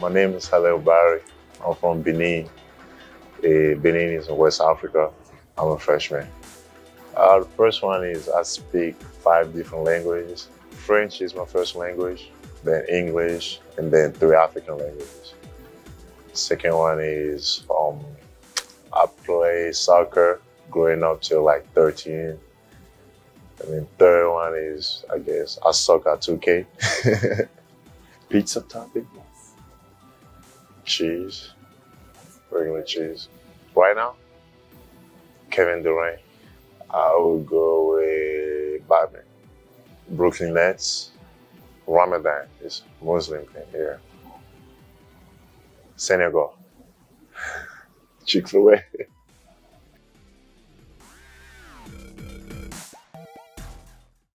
My name is Halil Barre. I'm from Benin. Uh, Benin is in West Africa. I'm a freshman. Uh, the first one is I speak five different languages. French is my first language, then English, and then three African languages. Second one is um, I play soccer growing up till like 13. And then third one is, I guess, I suck at 2K. Pizza topping. Cheese. Regular cheese. Right now, Kevin Durant. I would go with Batman. Brooklyn Nets. Ramadan is Muslim thing here. Senegal. Chick-fil-A.